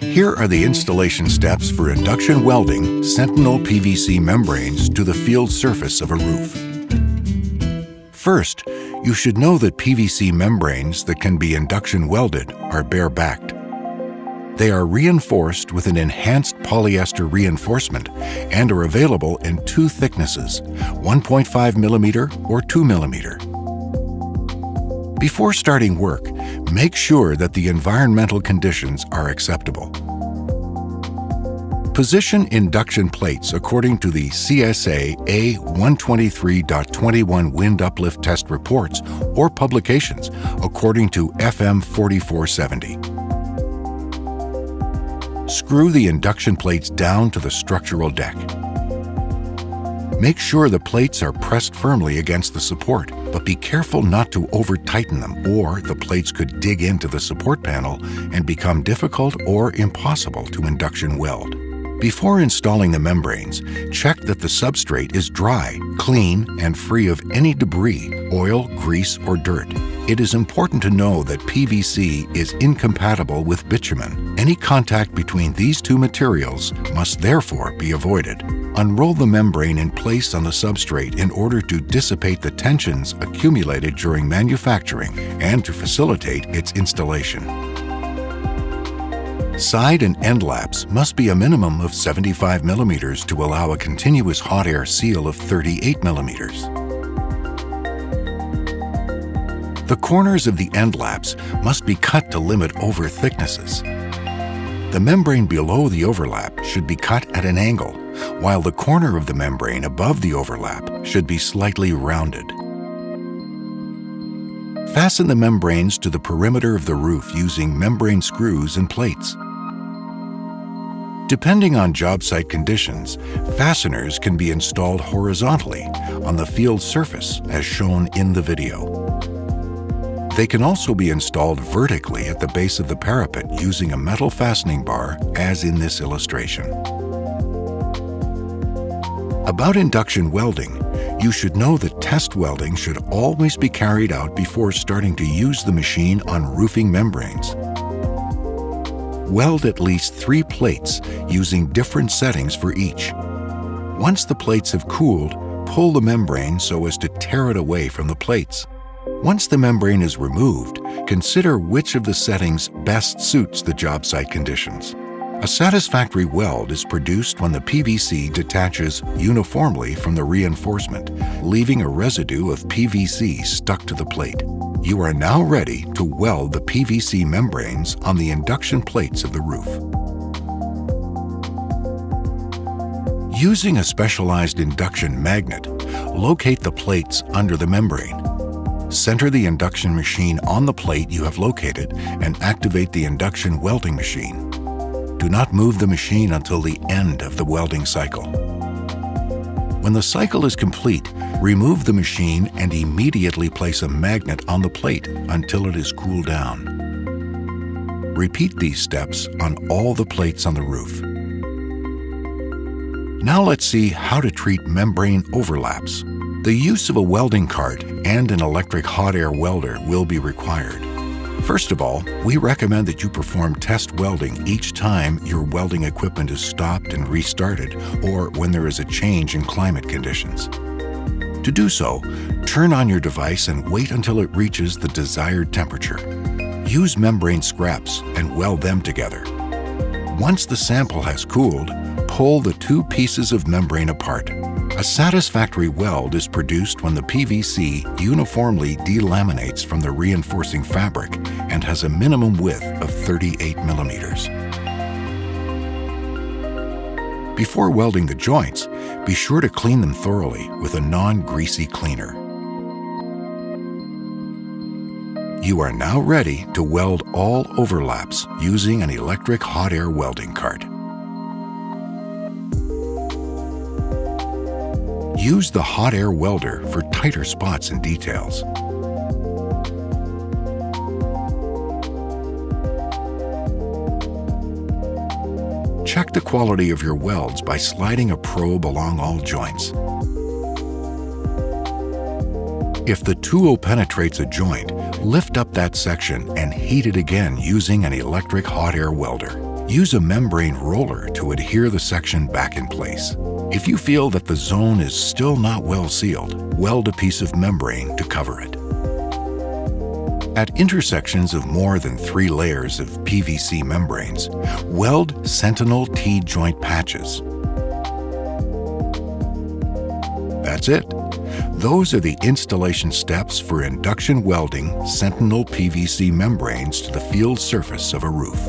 Here are the installation steps for induction welding Sentinel PVC membranes to the field surface of a roof. First, you should know that PVC membranes that can be induction welded are bare-backed. They are reinforced with an enhanced polyester reinforcement and are available in two thicknesses, 1.5 millimeter or 2 millimeter. Before starting work, make sure that the environmental conditions are acceptable. Position induction plates according to the CSA A123.21 wind uplift test reports or publications according to FM 4470. Screw the induction plates down to the structural deck. Make sure the plates are pressed firmly against the support, but be careful not to over-tighten them or the plates could dig into the support panel and become difficult or impossible to induction weld. Before installing the membranes, check that the substrate is dry, clean, and free of any debris, oil, grease, or dirt. It is important to know that PVC is incompatible with bitumen. Any contact between these two materials must therefore be avoided. Unroll the membrane in place on the substrate in order to dissipate the tensions accumulated during manufacturing and to facilitate its installation. Side and end laps must be a minimum of 75 millimeters to allow a continuous hot air seal of 38 millimeters. The corners of the end laps must be cut to limit over thicknesses. The membrane below the overlap should be cut at an angle, while the corner of the membrane above the overlap should be slightly rounded. Fasten the membranes to the perimeter of the roof using membrane screws and plates. Depending on job site conditions, fasteners can be installed horizontally on the field surface as shown in the video. They can also be installed vertically at the base of the parapet using a metal fastening bar as in this illustration. About induction welding, you should know that test welding should always be carried out before starting to use the machine on roofing membranes. Weld at least three plates using different settings for each. Once the plates have cooled, pull the membrane so as to tear it away from the plates. Once the membrane is removed, consider which of the settings best suits the job site conditions. A satisfactory weld is produced when the PVC detaches uniformly from the reinforcement, leaving a residue of PVC stuck to the plate. You are now ready to weld the PVC membranes on the induction plates of the roof. Using a specialized induction magnet, locate the plates under the membrane. Center the induction machine on the plate you have located and activate the induction welding machine. Do not move the machine until the end of the welding cycle. When the cycle is complete, Remove the machine and immediately place a magnet on the plate until it is cooled down. Repeat these steps on all the plates on the roof. Now let's see how to treat membrane overlaps. The use of a welding cart and an electric hot air welder will be required. First of all, we recommend that you perform test welding each time your welding equipment is stopped and restarted or when there is a change in climate conditions. To do so, turn on your device and wait until it reaches the desired temperature. Use membrane scraps and weld them together. Once the sample has cooled, pull the two pieces of membrane apart. A satisfactory weld is produced when the PVC uniformly delaminates from the reinforcing fabric and has a minimum width of 38 millimeters. Before welding the joints, be sure to clean them thoroughly with a non-greasy cleaner. You are now ready to weld all overlaps using an electric hot air welding cart. Use the hot air welder for tighter spots and details. Check the quality of your welds by sliding a probe along all joints. If the tool penetrates a joint, Lift up that section and heat it again using an electric hot air welder. Use a membrane roller to adhere the section back in place. If you feel that the zone is still not well sealed, weld a piece of membrane to cover it. At intersections of more than three layers of PVC membranes, weld Sentinel T-joint patches. That's it. Those are the installation steps for induction welding Sentinel PVC membranes to the field surface of a roof.